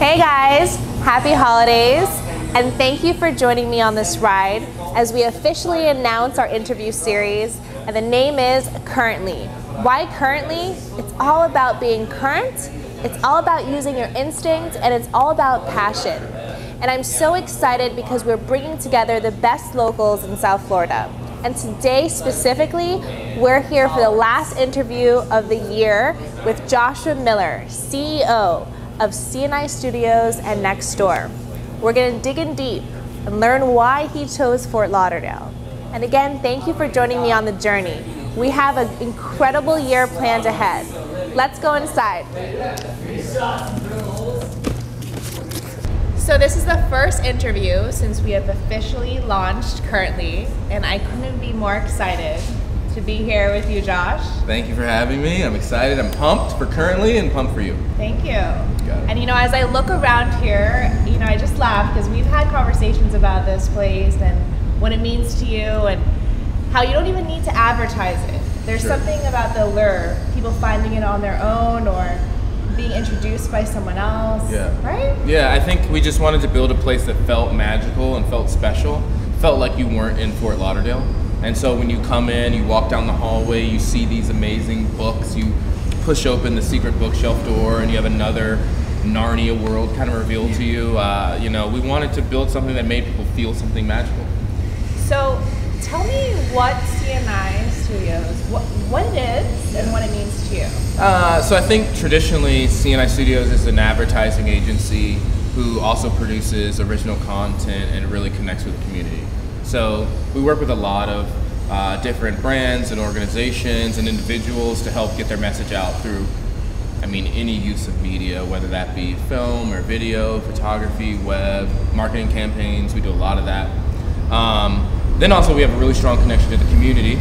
Hey guys, happy holidays, and thank you for joining me on this ride as we officially announce our interview series, and the name is Currently. Why currently? It's all about being current, it's all about using your instinct, and it's all about passion. And I'm so excited because we're bringing together the best locals in South Florida. And today specifically, we're here for the last interview of the year with Joshua Miller, CEO of C&I Studios and Nextdoor. We're going to dig in deep and learn why he chose Fort Lauderdale. And again, thank you for joining me on the journey. We have an incredible year planned ahead. Let's go inside. So this is the first interview since we have officially launched currently, and I couldn't be more excited to be here with you, Josh. Thank you for having me. I'm excited. I'm pumped for currently and pumped for you. Thank you. And you know, as I look around here, you know, I just laugh because we've had conversations about this place and what it means to you and how you don't even need to advertise it. There's sure. something about the lure, people finding it on their own or being introduced by someone else. Yeah. Right? Yeah, I think we just wanted to build a place that felt magical and felt special, felt like you weren't in Fort Lauderdale. And so when you come in, you walk down the hallway, you see these amazing books, you push open the secret bookshelf door, and you have another Narnia world kind of revealed to you. Uh, you know, we wanted to build something that made people feel something magical. So tell me what C&I Studios, what, what it is and what it means to you. Uh, so I think traditionally C&I Studios is an advertising agency who also produces original content and really connects with the community. So we work with a lot of uh, different brands and organizations and individuals to help get their message out through, I mean, any use of media, whether that be film or video, photography, web, marketing campaigns. We do a lot of that. Um, then also we have a really strong connection to the community.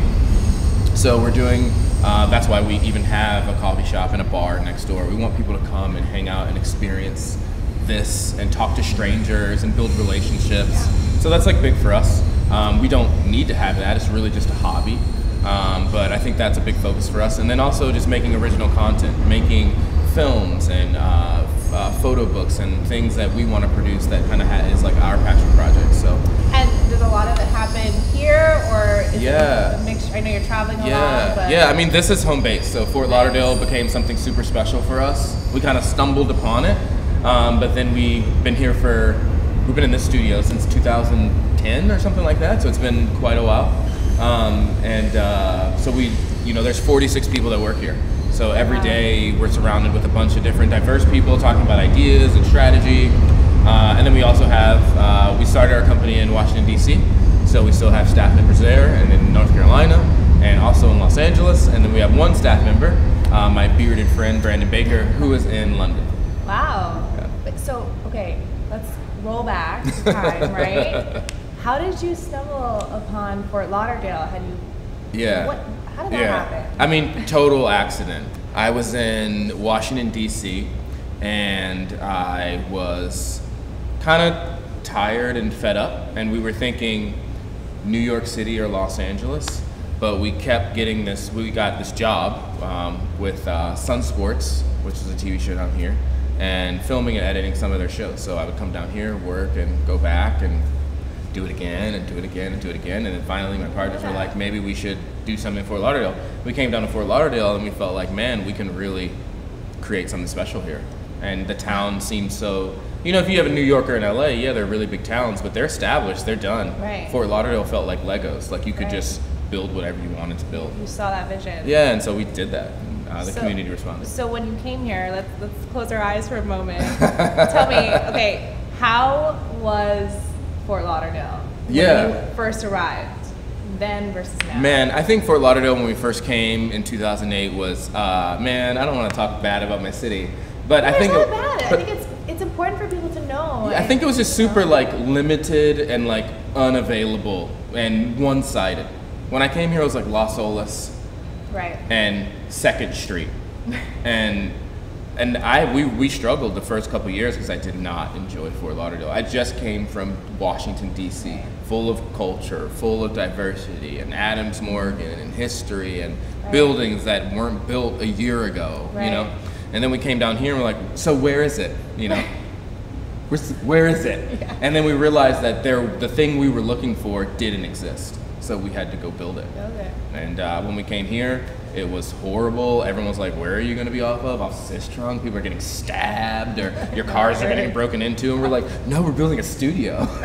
So we're doing, uh, that's why we even have a coffee shop and a bar next door. We want people to come and hang out and experience this and talk to strangers and build relationships. So that's like big for us. Um, we don't need to have that. It's really just a hobby. Um, but I think that's a big focus for us. And then also just making original content, making films and uh, uh, photo books and things that we want to produce that kind of ha- is like our passion project. So. And does a lot of it happen here, or is yeah. it a mixture? I know you're traveling a yeah. lot. But yeah, I mean this is home base, so Fort Lauderdale became something super special for us. We kind of stumbled upon it, um, but then we've been here for we've been in this studio since 2010 or something like that, so it's been quite a while. Um, and uh, so we, you know, there's 46 people that work here. So every day we're surrounded with a bunch of different diverse people talking about ideas and strategy. Uh, and then we also have, uh, we started our company in Washington, D.C. So we still have staff members there and in North Carolina and also in Los Angeles. And then we have one staff member, uh, my bearded friend Brandon Baker, who is in London. Wow. Yeah. So, okay, let's roll back time, right? How did you stumble upon Fort Lauderdale? Had you? Yeah. What? How did that yeah. happen? I mean, total accident. I was in Washington D.C. and I was kind of tired and fed up, and we were thinking New York City or Los Angeles. But we kept getting this. We got this job um, with uh, Sun Sports, which is a TV show down here and filming and editing some of their shows. So I would come down here, work, and go back and do it again and do it again and do it again. And then finally, my partners were like, maybe we should do something in Fort Lauderdale. We came down to Fort Lauderdale and we felt like, man, we can really create something special here. And the town seems so. You know, if you have a New Yorker in LA, yeah, they're really big towns, but they're established, they're done. Right. Fort Lauderdale felt like Legos, like you could Right. just build whatever you wanted to build. You saw that vision. Yeah, and so we did that. Uh, the So- community responded. So when you came here, let's let's close our eyes for a moment. Tell me, okay, how was Fort Lauderdale when Yeah. you first arrived, then versus now? Man, I think Fort Lauderdale when we first came in 2008 was, uh, man, I don't want to talk bad about my city, but I It's think not it- bad. I think it's it's important for people to know. I think it was just super like limited and like unavailable and one-sided. When I came here, it was like Las Olas right. and Second Street, and and I we, we struggled the first couple years because I did not enjoy Fort Lauderdale. I just came from Washington D.C., full of culture, full of diversity, and Adams Morgan and history and Right. buildings that weren't built a year ago. You know, and then we came down here and we're like, so where is it? You know. Where's, where is it? Yeah. And then we realized that there, the thing we were looking for didn't exist. So we had to go build it. Build it. And uh, when we came here, it was horrible. Everyone was like, "Where are you going to be off of? Off Sistrunk? People are getting stabbed, or your cars are getting broken into." And we're like, "No, we're building a studio."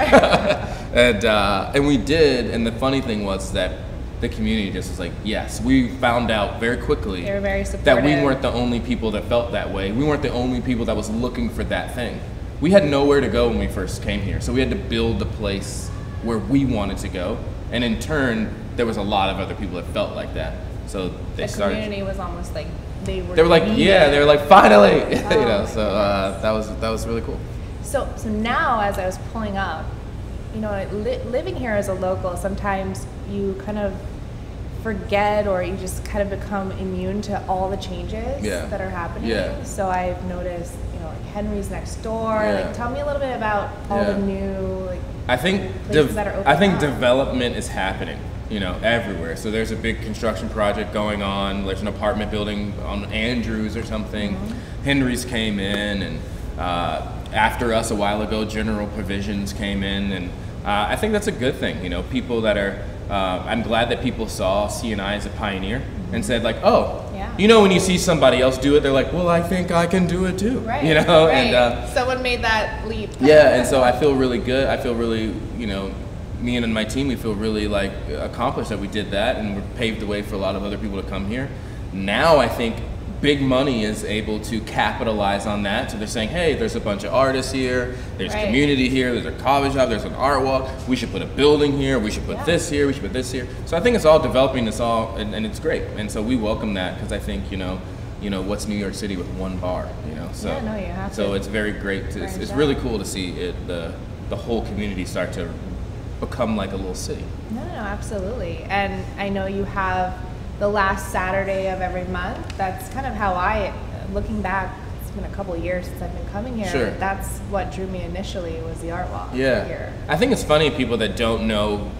and uh, and we did. And the funny thing was that the community just was like, "Yes." We found out very quickly they were very that we weren't the only people that felt that way. We weren't the only people that was looking for that thing. We had nowhere to go when we first came here, so we had to build the place where we wanted to go. And in turn, there was a lot of other people that felt like that. So they the started. community was almost like they were. They were like, yeah, they were like, finally, you Oh know. So uh, that was that was really cool. So, so now as I was pulling up, you know, li- living here as a local, sometimes you kind of forget or you just kind of become immune to all the changes Yeah. that are happening. Yeah. So I've noticed, you know, like Henry's next door. Yeah. Like, tell me a little bit about all the new, like, I think Places dev- that are I think up. development is happening, you know, everywhere. So there's a big construction project going on. There's an apartment building on Andrews or something. Mm-hmm. Henry's came in, and uh, after us a while ago, General Provisions came in, and uh, I think that's a good thing. You know, people that are. Uh, I'm glad that people saw C&I as a pioneer and said like, oh, Yeah. you know, when you see somebody else do it, they're like, well, I think I can do it too. right. You know, right. and. Uh, someone made that leap. yeah, and so I feel really good. I feel really, you know, me and my team, we feel really like accomplished that we did that, and we paved the way for a lot of other people to come here. Now I think big money is able to capitalize on that. So they're saying, hey, there's a bunch of artists here, there's Right. community here, there's a coffee shop, there's an art walk. We should put a building here. We should put Yeah. this here. We should put this here. So I think it's all developing. It's all, and, and it's great. And so we welcome that because I think you know. You know what's New York City with one bar, you know. So Yeah, no, you have so to it's very great. To, it's, it's really cool to see it the the whole community start to become like a little city. No, no, absolutely. And I know you have the last Saturday of every month. That's kind of how I, looking back, it's been a couple of years since I've been coming here. Sure. That's what drew me initially was the art walk Yeah, here. I think it's funny people that don't know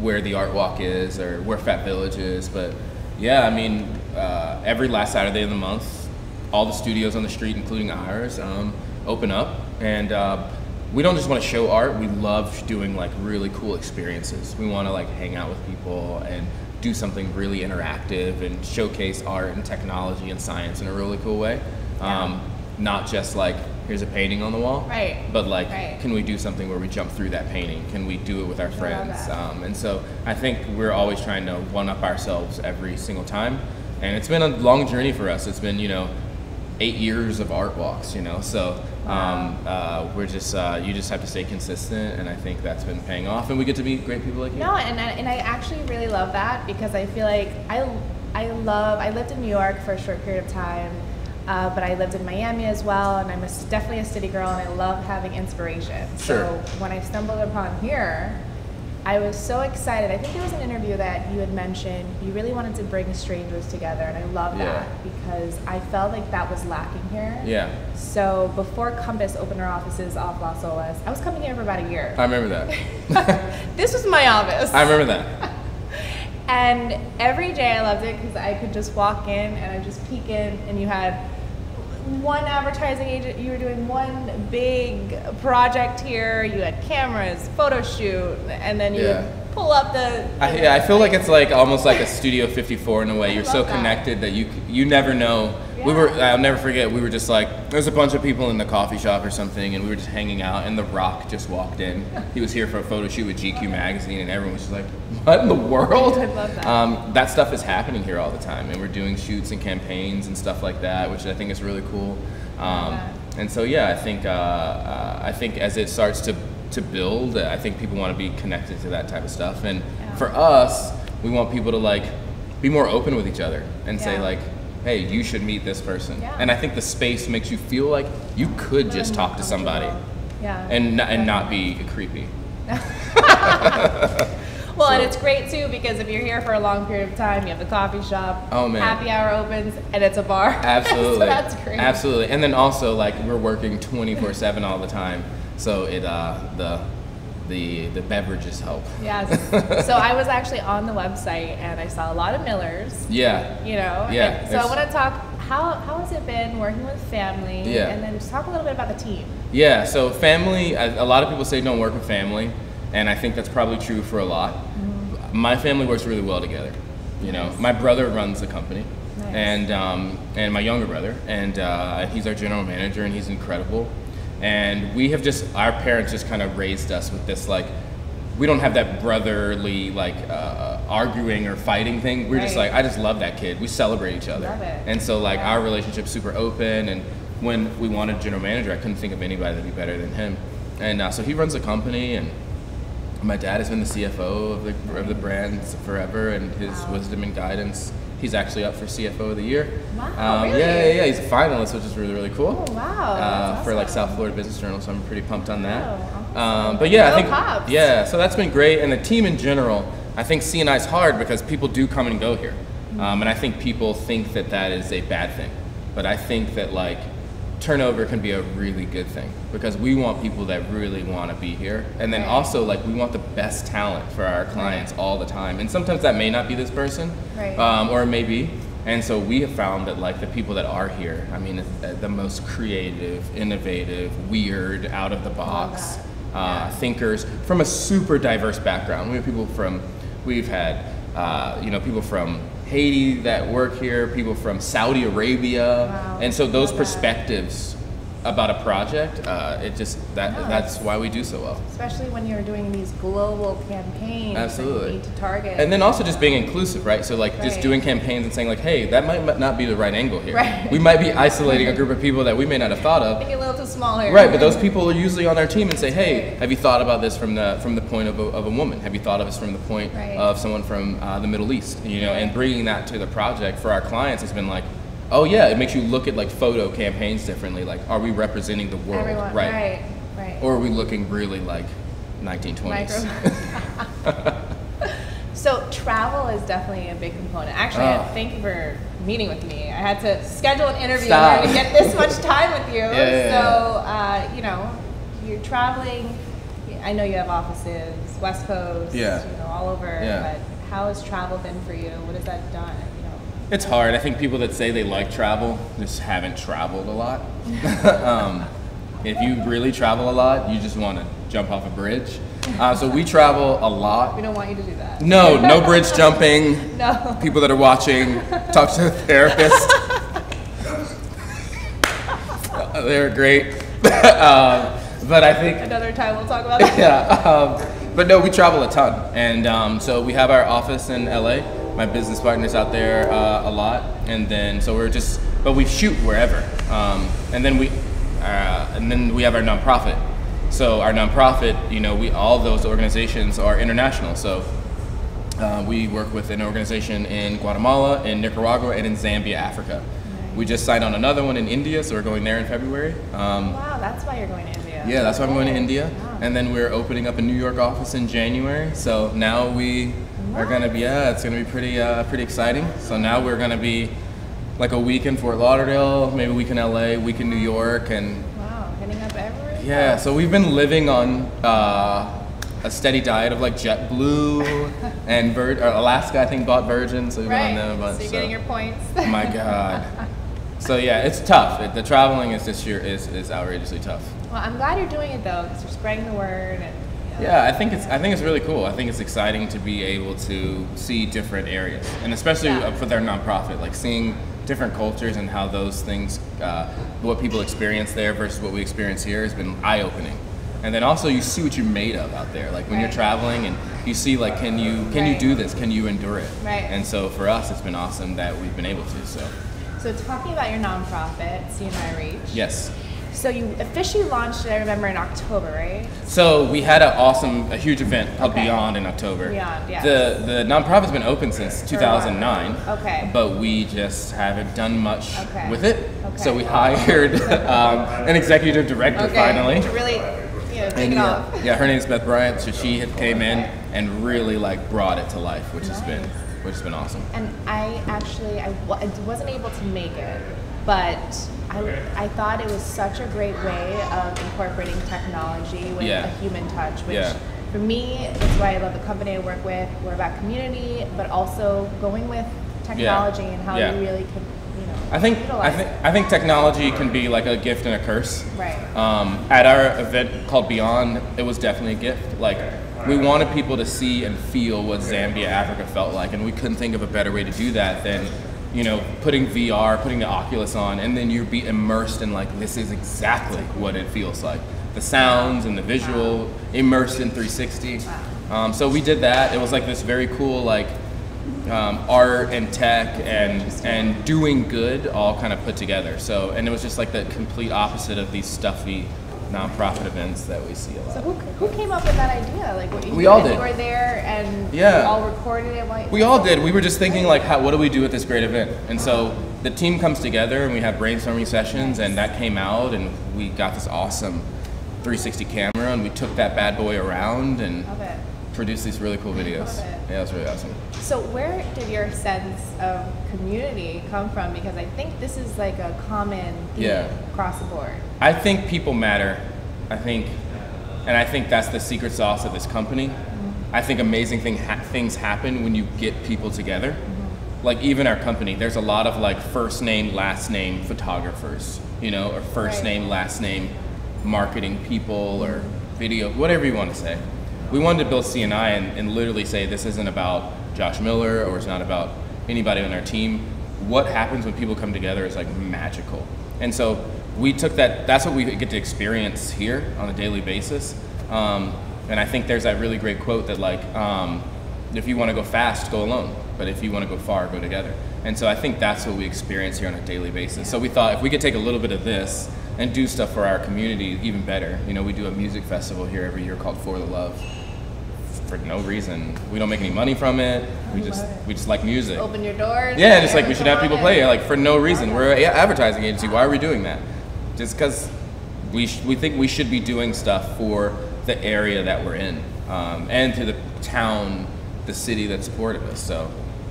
where the art walk is or where Fat Village is, but yeah, I mean, uh, every last Saturday of the month, all the studios on the street, including ours, um, open up, and uh, we don't just want to show art. We love doing like really cool experiences. We want to like hang out with people and do something really interactive and showcase art and technology and science in a really cool way. Yeah. Um, not just like here's a painting on the wall, Right. But like, Right. can we do something where we jump through that painting? Can we do it with our friends? Um, and so I think we're always trying to one up ourselves every single time. And it's been a long journey for us. It's been, you know, eight years of art walks, you know. So um, uh, we're just, uh, you just have to stay consistent. And I think that's been paying off. And we get to meet great people like you. No, and I, and I actually really love that because I feel like I, I love, I lived in New York for a short period of time, uh, but I lived in Miami as well, and I'm a, definitely a city girl, and I love having inspiration. Sure. So when I stumbled upon here, I was so excited. I think there was an interview that you had mentioned you really wanted to bring strangers together, and I love Yeah. that because I felt like that was lacking here. Yeah, So before Compass opened our offices off Las Olas, I was coming here for about a year. I remember that. this was my office. I remember that. And every day I loved it because I could just walk in and I just peek in, and you had one advertising agent. You were doing one big project here. You had cameras, photo shoot, and then you Yeah. would pull up the. I, yeah, I feel like it's like almost like a Studio 54 in a way. You're so love that. connected that you you never know. We were, I'll never forget. We were just like there's a bunch of people in the coffee shop or something, and we were just hanging out. And The Rock just walked in. He was here for a photo shoot with GQ magazine, and everyone was just like, "What in the world?" I love that. Um, that stuff is happening here all the time, and we're doing shoots and campaigns and stuff like that, which I think is really cool. Um, that. and so yeah, I think uh, uh, I think as it starts to to build, I think people want to be connected to that type of stuff. And Yeah. for us, we want people to like be more open with each other and say like, hey, you should meet this person. Yeah. And I think the space makes you feel like you could just talk to somebody. Yeah. and not, and not be creepy. Well, and it's great too because if you're here for a long period of time, you have the coffee shop. Oh, man. Happy hour opens and it's a bar. Absolutely. so that's great. Absolutely. And then also like we're working 24/7 all the time. So it uh the the the beverages help. Yes. so I was actually on the website and I saw a lot of Millers. Yeah. You know. Yeah, And so I want to talk. how, how has it been working with family? Yeah. And then just talk a little bit about the team. Yeah, so family, a lot of people say don't work with family, and I think that's probably true for a lot. My family works really well together. You know, my brother runs the company, Nice. and um, and my younger brother, and uh, he's our general manager, and he's incredible. And we have just our parents just kind of raised us with this like, we don't have that brotherly like uh, arguing or fighting thing. We're just like, I just love that kid. We celebrate each other, and so like Yeah. our relationship's super open. And when we wanted general manager, I couldn't think of anybody that'd be better than him. And uh, so he runs the company, and my dad has been the CFO of the of the brand forever, and his Wow. wisdom and guidance. He's actually up for CFO of the year. Wow, Um, really? Yeah, yeah, yeah. He's a finalist, which is really really cool. Oh, wow. Uh, that's For like. South Florida Business Journal, so I'm pretty pumped on that. Oh, awesome. Um, but yeah, I think Pops. yeah. So that's been great, and the team in general. I think C&I is hard because people do come and go here, um, and I think people think that that is a bad thing. But I think that like turnover can be a really good thing because we want people that really want to be here, and then Right. also like we want the best talent for our clients all the time. And sometimes that may not be this person, Right. um, or it may be. And so we have found that like the people that are here, I mean, uh, the most creative, innovative, weird, out of the box uh, Yeah. thinkers from a super diverse background. We have people from, we've had, uh, you know, people from Haiti that work here, people from Saudi Arabia, Wow. and so those perspectives about a project, uh, it just that No, that's why we do so well. Especially when you're doing these global campaigns. that Absolutely. you need to target. And then also just being inclusive, right? So like just doing campaigns and saying like, hey, that might not be the right angle here. Right. We might be isolating a group of people that we may not have thought of. It a little too small here. Right, but those people are usually on our team and say, "Hey, have you thought about this from the from the point of a, of a woman? Have you thought of this from the point Right. of someone from uh, the Middle East? You know, and bringing that to the project for our clients has been like, oh yeah, it makes you look at like photo campaigns differently. Like, are we representing the world? Everyone, right, right. Or are we looking really like 1920s? So travel is definitely a big component. Actually, Oh. thank you for meeting with me. I had to schedule an interview in Stop. to get this much time with you. Yeah, yeah, so uh, you know, you're traveling. I know you have offices, West Coast, Yeah. you know, all over. Yeah. But how has travel been for you? What has that done? It's hard. I think people that say they like travel just haven't traveled a lot. um, if you really travel a lot, you just want to jump off a bridge. Uh, so we travel a lot. we don't want you to do that. No, no bridge jumping. No. People that are watching, talk to a therapist. Uh, They're great. um, but I think Another time we'll talk about that. yeah. Um, but no, we travel a ton, and um, so we have our office in LA. My business partner's out there uh, a lot, and then so we're just, but we shoot wherever, um, and then we, uh, and then we have our nonprofit. So our nonprofit, you know, we all those organizations are international. So uh, we work with an organization in Guatemala, in Nicaragua, and in Zambia, Africa. We just signed on another one in India, so we're going there in February. Um, Wow, that's why you're going to India. yeah, that's why I'm going to India. Wow. And then we're opening up a New York office in January. So now we are going to be, yeah, it's going to be pretty, uh, pretty exciting. So now we're going to be like a week in Fort Lauderdale, maybe a week in LA, week in New York. And Wow, hitting up everywhere. yeah, so we've been living on uh, a steady diet of like JetBlue and Vir- or Alaska, I think, bought Virgin. So we've Right. been on them a bunch. so you're so- getting your points. Oh my God. So yeah, it's tough. It, the traveling is this year is, is outrageously tough. well, I'm glad you're doing it though, because you're spreading the word and. Yeah, I think it's I think it's really cool. I think it's exciting to be able to see different areas, and especially Yeah. uh, for their nonprofit, like seeing different cultures and how those things, uh, what people experience there versus what we experience here, has been eye opening. And then also you see what you're made of out there. Like when you're traveling and you see like can you can you do this? Can you endure it? Right. And so for us, it's been awesome that we've been able to. So So talking about your nonprofit, C&I Reach. yes. So you officially launched it, I remember, in October, right? So we had an awesome, a huge event called Okay. Beyond in October. Beyond, yes. The the nonprofit's been open since 2009. Okay. But we just haven't done much Okay. with it. Okay. So we hired um, an executive director finally. To really, you know, take it yeah, off. yeah, her name's Beth Bryant. So she had came in and really like brought it to life, which has been which has been awesome. And I actually, I wa- I wasn't able to make it, but I, I thought it was such a great way of incorporating technology with Yeah. a human touch, which Yeah. for me, that's why I love the company I work with. We're about community, but also going with technology and how Yeah. you really can, you know, I think I think it. I think technology can be like a gift and a curse. Right. Um, at our event called Beyond, it was definitely a gift. Like we wanted people to see and feel what Zambia, Africa felt like, and we couldn't think of a better way to do that than you know putting VR, putting the Oculus on, and then you're be immersed in like this is exactly what it feels like. The sounds and the visual immersed in 360. Um, so we did that. It was like this very cool like um, art and tech and and doing good all kind of put together. So and it was just like the complete opposite of these stuffy nonprofit events that we see a lot. So who, who came up with that idea? Like what you We all did. You were there Yeah. you all recorded it. We all did. We were just thinking like, how, what do we do with this great event? And so the team comes together and we have brainstorming sessions, and that came out, and we got this awesome 360 camera, and we took that bad boy around and produced these really cool videos. Yeah, it was really awesome. So where did your sense of community come from? Because I think this is like a common theme Yeah. across the board. I think people matter. I think, and I think that's the secret sauce of this company. I think amazing thing ha- things happen when you get people together. Like even our company, there's a lot of like first name, last name photographers, you know, or first Right. name, last name marketing people or video, whatever you want to say. We wanted to build C&I and, and literally say this isn't about Josh Miller or it's not about anybody on our team. What happens when people come together is like magical. And so we took that, that's what we get to experience here on a daily basis. Um, and I think there's that really great quote that like, um, if you want to go fast, go alone. But if you want to go far, go together. And so I think that's what we experience here on a daily basis. So we thought if we could take a little bit of this and do stuff for our community, even better. You know, we do a music festival here every year called For the Love for no reason. We don't make any money from it. We just it. we just like music. Open your doors. Yeah, just like we should have people play it, like for no reason. We're an advertising agency. Why are we doing that? Just because we sh- we think we should be doing stuff for the area that we're in, um, and to the town, the city that supported us. So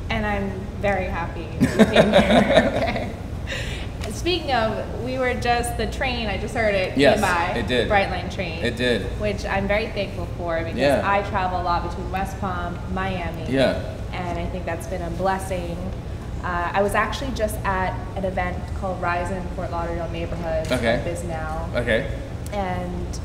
And I'm very happy okay. Speaking of, we were just the train. I just heard it Yes, came by. it did. the Brightline train. it did. Which I'm very thankful for because Yeah. I travel a lot between West Palm, Miami. Yeah. And I think that's been a blessing. Uh, I was actually just at an event called Rise in Fort Lauderdale Neighborhood. Okay. at Bisnow. Okay. and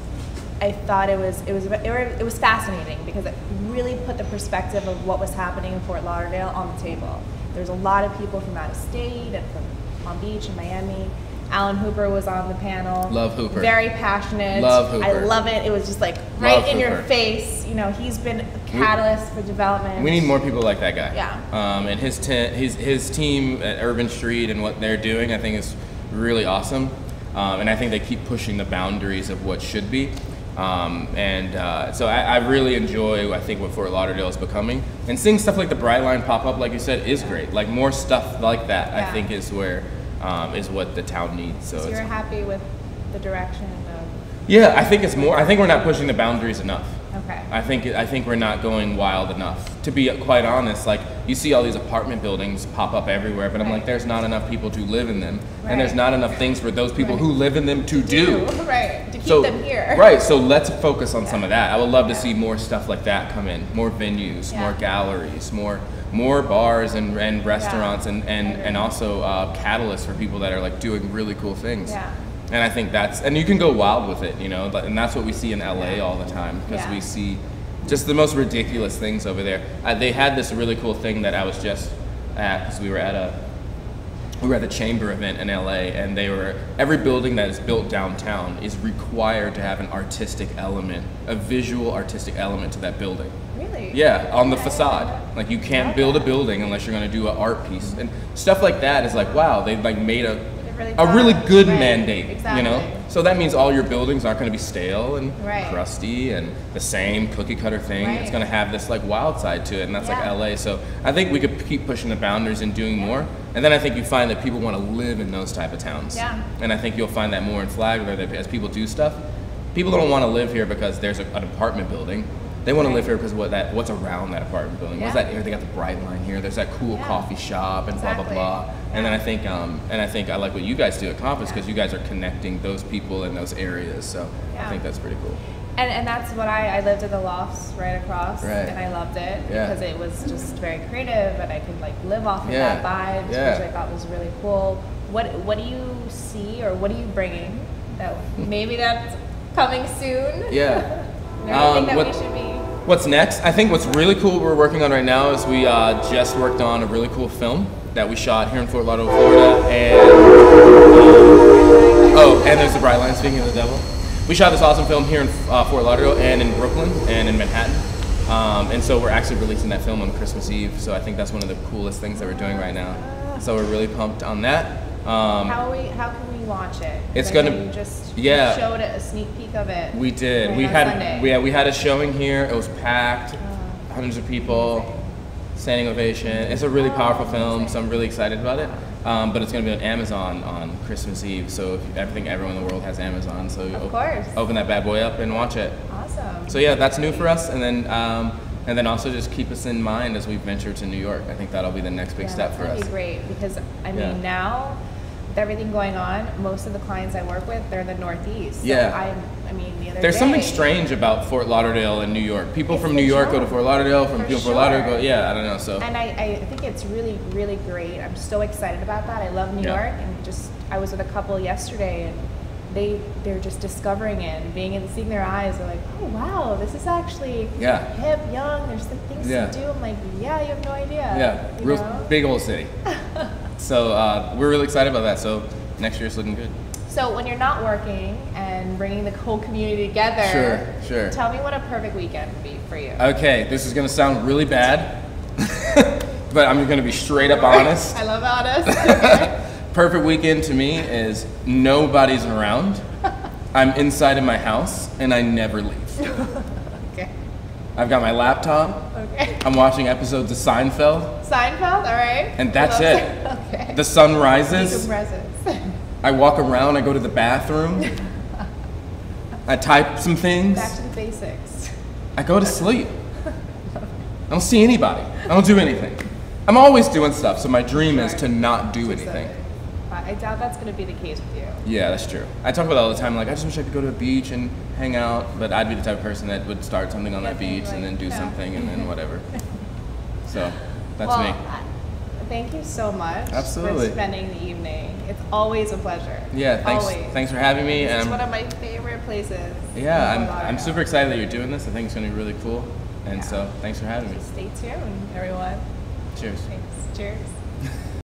I thought it was it was it was fascinating because it really put the perspective of what was happening in Fort Lauderdale on the table. There's a lot of people from out of state and from Palm Beach and Miami. Alan Hooper was on the panel. Love Hooper. Very passionate. Love Hooper. I love it. It was just like right Love in your face. You know, he's been a catalyst for development. We need more people like that guy. Yeah. Um, and his, his his team at Urban Street and what they're doing, I think is really awesome. Um, and I think they keep pushing the boundaries of what should be. Um, and uh, so I, I really enjoy, I think, what Fort Lauderdale is becoming. And seeing stuff like the Brightline pop up, like you said, is great. Like more stuff like that, I think, is where um, is what the town needs. So So you're happy with the direction of yeah, I think it's more. I think we're not pushing the boundaries enough. okay. I think I think we're not going wild enough. To be quite honest, like you see all these apartment buildings pop up everywhere, but I'm like, there's not enough people to live in them, and there's not enough things for those people Right. who live in them to do. right to keep So them here. right, so let's focus on some of that. I would love to see more stuff like that come in, more venues, Yeah. more galleries, more more bars and, and restaurants, and and and also uh, catalysts for people that are like doing really cool things. Yeah. And I think that's, and you can go wild with it, you know, but- and that's what we see in LA all the time because Yeah. we see just the most ridiculous things over there. They had this really cool thing that I was just at because we were at a, we were at a chamber event in LA, and they were every building that is built downtown is required to have an artistic element, a visual artistic element to that building. Really? Yeah, on the facade. Like you can't build a building unless you're going to do an art piece and stuff like that. Is like wow, they like made a really a really good right, mandate. You know, so that means all your buildings aren't going to be stale and Right. crusty and the same cookie cutter thing. It's going to have this like wild side to it, and that's Yeah. like LA. So I think we could keep pushing the boundaries and doing more. And then I think you find that people want to live in those type of towns. Yeah. And I think you'll find that more in Flagler that as people do stuff, people don't want to live here because there's a, an apartment building. They want to live here because what that what's around that apartment building. What's that area? They got the Brightline here. There's that cool Yeah. coffee shop and blah blah blah. And then I think um, and I think I like what you guys do at Compass because you guys are connecting those people in those areas. So I think that's pretty cool. And, and that's what I, I lived in the lofts right across Right. and I loved it Yeah. because it was just very creative and I could like live off of Yeah. that vibe Yeah. which I thought was really cool. what what do you see or what are you bringing that maybe that's coming soon? Yeah. Um, that what- we should be. What's next? I think what's really cool we're working on right now is we uh, just worked on a really cool film that we shot here in Fort Lauderdale, Florida, and um, oh, and there's the Brightline. Speaking of the devil, we shot this awesome film here in uh, Fort Lauderdale and in Brooklyn and in Manhattan. Um, and so we're actually releasing that film on Christmas Eve. So I think that's one of the coolest things that we're doing right now. So we're really pumped on that. Um, How we? How can we watch it? It's know gonna- just yeah. showed a sneak peek of it. We did. right we had Sunday. we had, we had a showing here. It was packed, hundreds of people, standing ovation. It's a really powerful film, so I'm really excited about it. Um, but it's going to be on Amazon on Christmas Eve. So if, I think everyone in the world has Amazon. So you Of op- course. open that bad boy up and watch it. Awesome. So yeah, that's new for us. And then um, and then also just keep us in mind as we venture to New York. I think that'll be the next big Yeah, step for us. that'd us. be great because I mean Yeah. now with everything going on, most of the clients I work with they're in the Northeast. So Yeah. I'm. Mean the other There's day, something strange about Fort Lauderdale and New York. People from New York go to. Fort Lauderdale. From For people from Fort Lauderdale go. Yeah, I don't know. So And I, I think it's really, really great. I'm so excited about that. I love New Yeah. York, and just I was with a couple yesterday, and they they're just discovering it and being in seeing their eyes. They're like, oh wow, this is actually Yeah. hip, young. There's some things Yeah. to do. I'm like, yeah, you have no idea. Yeah, you real know? big old city. so uh, we're really excited about that. So next year's looking good. So when you're not working and bringing the whole community together, Sure, sure. Tell me what a perfect weekend would be for you. Okay, this is gonna sound really bad, but I'm gonna be straight up honest. I love honest. Perfect weekend to me is nobody's around. I'm inside of my house and I never leave. okay. I've got my laptop. Okay. I'm watching episodes of Seinfeld. Seinfeld. All right. And that's it. Okay. The sun rises. Decompresses. I walk around. I go to the bathroom. I type some things. Back to the basics. I go to sleep. I don't see anybody. I don't do anything. I'm always doing stuff, so my dream is to not do anything. I doubt that's going to be the case with you. Yeah, that's true. I talk about it all the time. Like, I just wish I could go to a beach and hang out, but I'd be the type of person that would start something on that Yeah, beach and then do like, no. something and then whatever. So, that's well, me. I- thank you so much Absolutely. for spending the evening. It's always a pleasure. Yeah, thanks. Always. Thanks for having me. It's And um, one of my favorite places. yeah, I'm, I'm super excited that you're doing this. I think it's gonna be really cool. And Yeah. so, thanks for having me. Stay tuned, everyone. Cheers. Thanks. Cheers.